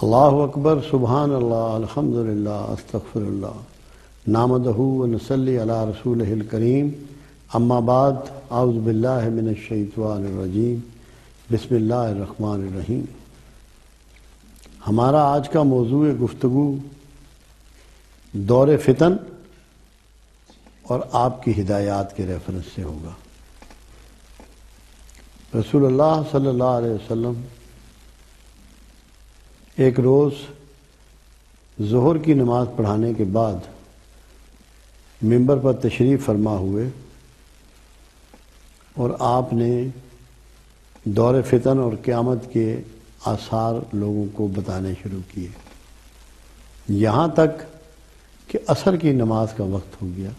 अल्लाह अकबर सुबहान अल्लाह अल्हम्दुलिल्लाह, अस्तगफिरुल्लाह। नामदहू व नसल्ली अला रसूल करीम। अम्माबाद आउज़बिल्लिमिनशैतवानरजीम बिस्मिल्लाहिर्रहमानिर्रहीम हमारा आज का मौजू गुफ्तु दौर फितन, और आपकी हिदायत के रेफरेंस से होगा। रसूलुल्लाह सल्लल्लाहु अलैहि वसल्लम एक रोज़ जहर की नमाज़ पढ़ाने के बाद मिंबर पर तशरीफ़ फरमा हुए और आपने दौर फितन और क़्यामत के आसार लोगों को बताने शुरू किए। यहाँ तक कि असर की नमाज़ का वक्त हो गया।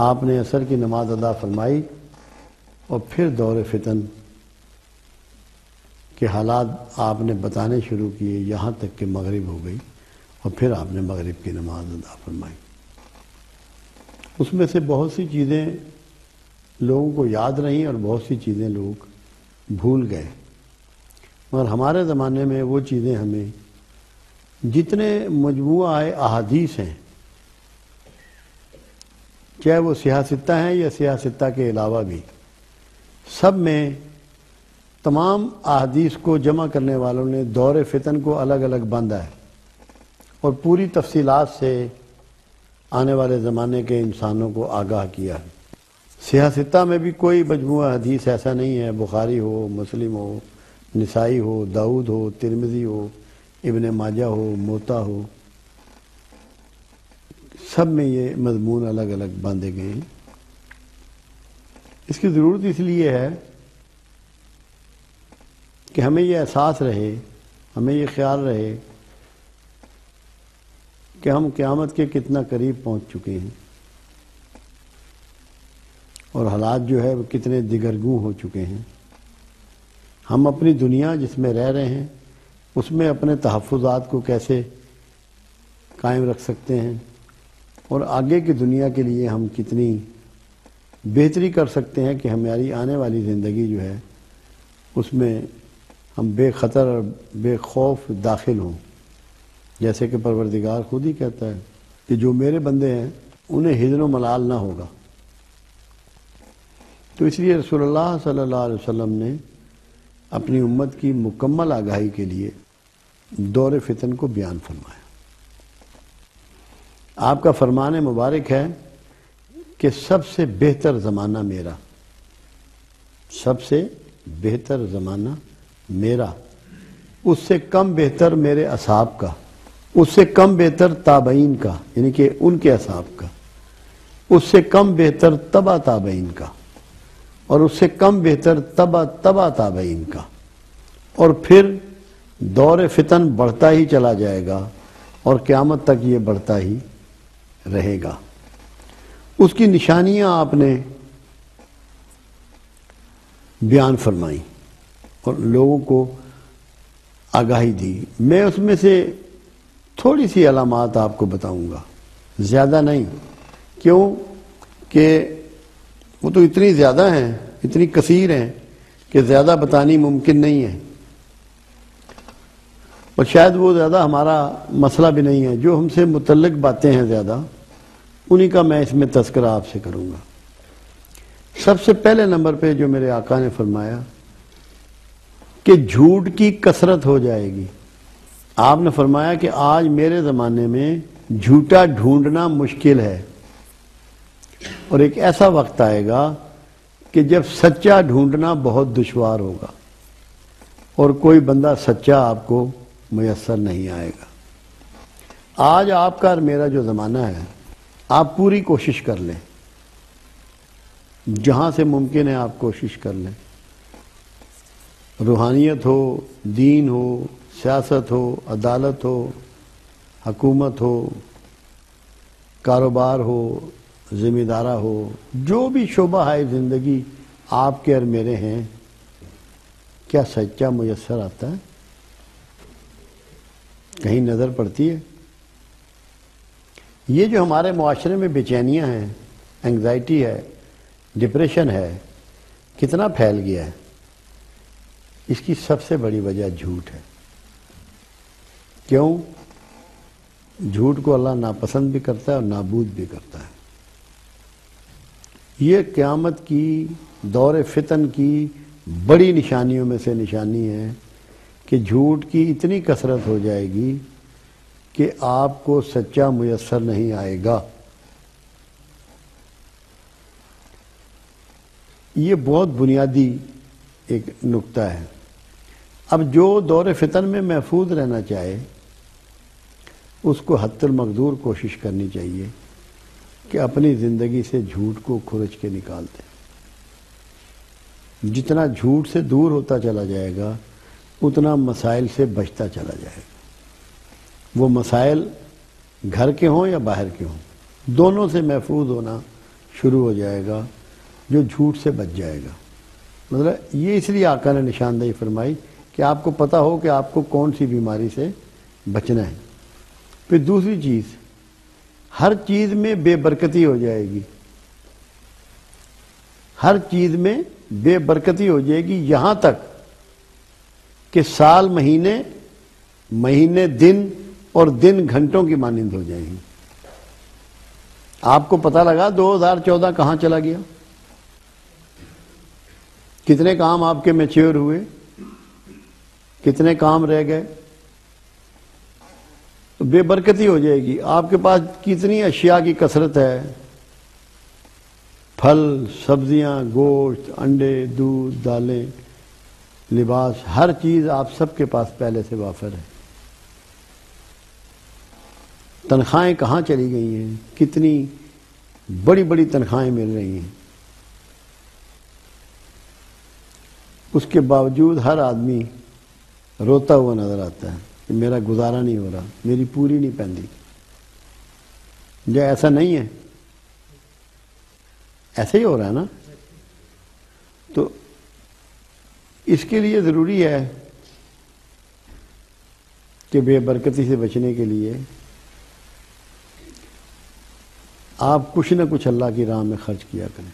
आपने असर की नमाज़ अदा फरमाई और फिर दौर फितन के हालात आपने बताने शुरू किए, यहाँ तक कि मगरिब हो गई और फिर आपने मगरिब की नमाज़ अदा फरमाई। उसमें से बहुत सी चीज़ें लोगों को याद रहीं और बहुत सी चीज़ें लोग भूल गए। मगर हमारे ज़माने में वो चीज़ें हमें, जितने मजमू अहादीस हैं, चाहे वो सियासत्ता हैं या सियासत्ता के अलावा भी, सब में तमाम अहदीस को जमा करने वालों ने दौर फितन को अलग अलग बांधा है और पूरी तफसीलात से आने वाले ज़माने के इंसानों को आगाह किया है। सियासता में भी कोई मजमू हदीस ऐसा नहीं है, बुखारी हो, मुस्लिम हो, नसाई हो, दाऊद हो, तिरमिजी हो, इबन माजा हो, मोता हो, सब में ये मजमून अलग अलग बांधे गए हैं। इसकी ज़रूरत इसलिए है कि हमें ये एहसास रहे, हमें ये ख्याल रहे कि हम क़्यामत के कितना करीब पहुँच चुके हैं। और हालात जो है वो कितने दिगरगू हो चुके हैं। हम अपनी दुनिया जिसमें रह रहे हैं, उसमें अपने तहफ़ात को कैसे कायम रख सकते हैं और आगे की दुनिया के लिए हम कितनी बेहतरी कर सकते हैं कि हमारी आने वाली ज़िंदगी जो है, उसमें हम बेखतर और बेखौफ दाखिल हों। जैसे कि परवरदिगार खुद ही कहता है कि जो मेरे बंदे हैं, उन्हें हिजन मलाल ना होगा। तो इसलिए रसोल्ला अलैहि वसल्लम ने अपनी उम्मत की मुकम्मल आगाही के लिए दौर फितन को बयान फरमाया। आपका फरमान मुबारक है कि सबसे बेहतर ज़माना मेरा, सबसे बेहतर ज़माना मेरा। उससे कम बेहतर मेरे असाब का। उससे कम बेहतर ताबईन का, यानी कि उनके असाब का। उससे कम बेहतर तबा ताबईन का। और उससे कम बेहतर तबा तबा ताबईन का। और फिर दौर फितन बढ़ता ही चला जाएगा और क़्यामत तक ये बढ़ता ही रहेगा। उसकी निशानियाँ आपने बयान फरमाई। और लोगों को आगाही दी। मैं उसमें से थोड़ी सी अलामत आपको बताऊँगा। ज़्यादा नहीं। क्यों? कि वो तो इतनी ज़्यादा हैं, इतनी कसीर हैं, कि ज़्यादा बतानी मुमकिन नहीं है। और शायद वो ज़्यादा हमारा मसला भी नहीं है। जो हमसे मुतलक बातें हैं ज़्यादा, उन्हीं का मैं इसमें तस्करा आपसे करूँगा। सबसे पहले नंबर पे जो मेरे आका ने फरमाया कि झूठ की कसरत हो जाएगी। आपने फरमाया कि आज मेरे ज़माने में झूठा ढूंढना मुश्किल है। और एक ऐसा वक्त आएगा कि जब सच्चा ढूंढना बहुत दुश्वार होगा और कोई बंदा सच्चा आपको मैसर नहीं आएगा। आज आपका और मेरा जो ज़माना है, आप पूरी कोशिश कर लें। जहाँ से मुमकिन है आप कोशिश कर लें। रूहानियत हो, दीन हो, सियासत हो, अदालत हो, हकूमत हो, कारोबार हो, ज़िम्मेदारा हो, जो भी शोबा है ज़िंदगी आपके और मेरे हैं, क्या सच्चा मुयसर आता है? कहीं नज़र पड़ती है? ये जो हमारे माशरे में बेचैनियाँ हैं एंग्जाइटी है डिप्रेशन है, कितना फैल गया है। इसकी सबसे बड़ी वजह झूठ है। क्यों? झूठ को अल्लाह नापसंद भी करता है और नाबूद भी करता है। ये क्यामत की, दौर फितन की बड़ी निशानियों में से निशानी है कि झूठ की इतनी कसरत हो जाएगी कि आपको सच्चा मुयसर नहीं आएगा। ये बहुत बुनियादी एक नुक्ता है। अब जो दौरे फितन में महफूज रहना चाहे, उसको हत्तल मकदूर कोशिश करनी चाहिए कि अपनी ज़िंदगी से झूठ को खुरच के निकाल दें। जितना झूठ से दूर होता चला जाएगा, उतना मसाइल से बचता चला जाएगा। वो मसाइल घर के हों या बाहर के हों, दोनों से महफूज होना शुरू हो जाएगा, जो झूठ से बच जाएगा। मतलब ये इसलिए आका ने निशानदेही फरमाई कि आपको पता हो कि आपको कौन सी बीमारी से बचना है। फिर दूसरी चीज़, हर चीज़ में बेबरकती हो जाएगी। हर चीज़ में बेबरकती हो जाएगी यहाँ तक कि साल, महीने महीने, दिन और दिन घंटों की मानंद हो जाएँगी। आपको पता लगा 2014 कहाँ चला गया? कितने काम आपके मेच्योर हुए? कितने काम रह गए? तो बेबरकती हो जाएगी। आपके पास कितनी अशिया की कसरत है? फल, सब्ज़ियाँ, गोश्त, अंडे, दूध, दालें, लिबास, हर चीज़ आप सबके पास पहले से वाफर है। तनख्वाहें कहाँ चली गई हैं? कितनी बड़ी बड़ी तनख्वाहें मिल रही हैं। उसके बावजूद हर आदमी रोता हुआ नज़र आता है कि मेरा गुजारा नहीं हो रहा, मेरी पूरी नहीं पैंदी। ऐसा नहीं है। ऐसे ही हो रहा है ना? तो इसके लिए ज़रूरी है कि बेबरकती से बचने के लिए आप कुछ ना कुछ अल्लाह की राह में खर्च किया करें।